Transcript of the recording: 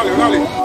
大刘大刘